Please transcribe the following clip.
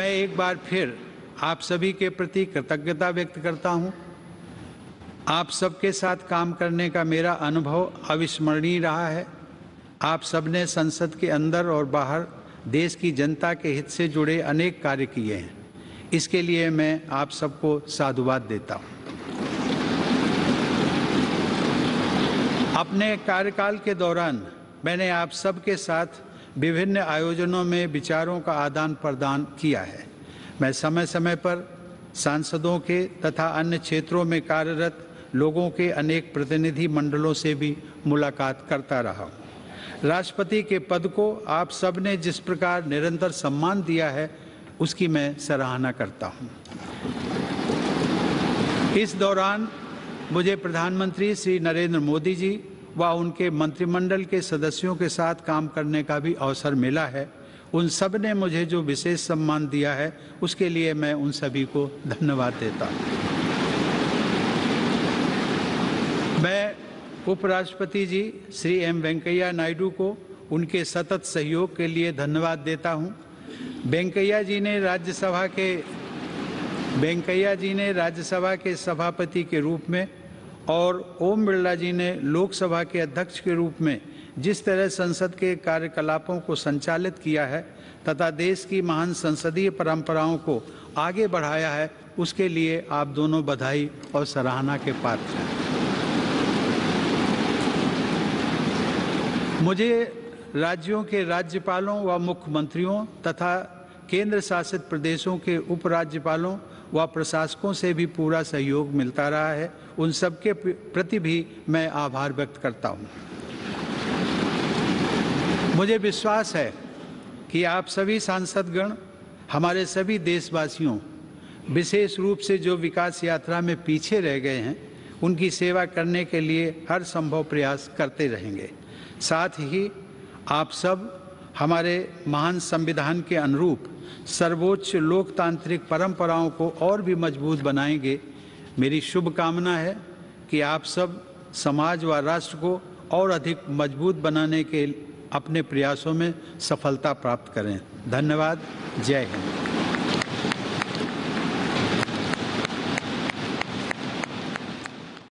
मैं एक बार फिर आप सभी के प्रति कृतज्ञता व्यक्त करता हूँ। आप सबके साथ काम करने का मेरा अनुभव अविस्मरणीय रहा है आप सबने संसद के अंदर और बाहर देश की जनता के हित से जुड़े अनेक कार्य किए हैं इसके लिए मैं आप सबको साधुवाद देता हूँ। अपने कार्यकाल के दौरान मैंने आप सबके साथ विभिन्न आयोजनों में विचारों का आदान प्रदान किया है। मैं समय समय पर सांसदों के तथा अन्य क्षेत्रों में कार्यरत लोगों के अनेक प्रतिनिधि मंडलों से भी मुलाकात करता रहा हूँ। राष्ट्रपति के पद को आप सबने जिस प्रकार निरंतर सम्मान दिया है, उसकी मैं सराहना करता हूँ। इस दौरान मुझे प्रधानमंत्री श्री नरेंद्र मोदी जी व उनके मंत्रिमंडल के सदस्यों के साथ काम करने का भी अवसर मिला है। उन सबने मुझे जो विशेष सम्मान दिया है, उसके लिए मैं उन सभी को धन्यवाद देता मैं उपराष्ट्रपति जी श्री एम वेंकैया नायडू को उनके सतत सहयोग के लिए धन्यवाद देता हूँ। वेंकैया जी ने राज्यसभा के, वेंकैया जी ने राज्यसभा के सभापति के रूप में और ओम बिरला जी ने लोकसभा के अध्यक्ष के रूप में जिस तरह संसद के कार्यकलापों को संचालित किया है तथा देश की महान संसदीय परंपराओं को आगे बढ़ाया है, उसके लिए आप दोनों बधाई और सराहना के पात्र हैं। मुझे राज्यों के राज्यपालों व मुख्यमंत्रियों तथा केंद्र शासित प्रदेशों के उपराज्यपालों व प्रशासकों से भी पूरा सहयोग मिलता रहा है। उन सबके प्रति भी मैं आभार व्यक्त करता हूँ। मुझे विश्वास है कि आप सभी सांसदगण, हमारे सभी देशवासियों, विशेष रूप से जो विकास यात्रा में पीछे रह गए हैं, उनकी सेवा करने के लिए हर संभव प्रयास करते रहेंगे। साथ ही आप सब हमारे महान संविधान के अनुरूप सर्वोच्च लोकतांत्रिक परंपराओं को और भी मज़बूत बनाएँगे। मेरी शुभकामना है कि आप सब समाज व राष्ट्र को और अधिक मज़बूत बनाने के अपने प्रयासों में सफलता प्राप्त करें। धन्यवाद। जय हिंद।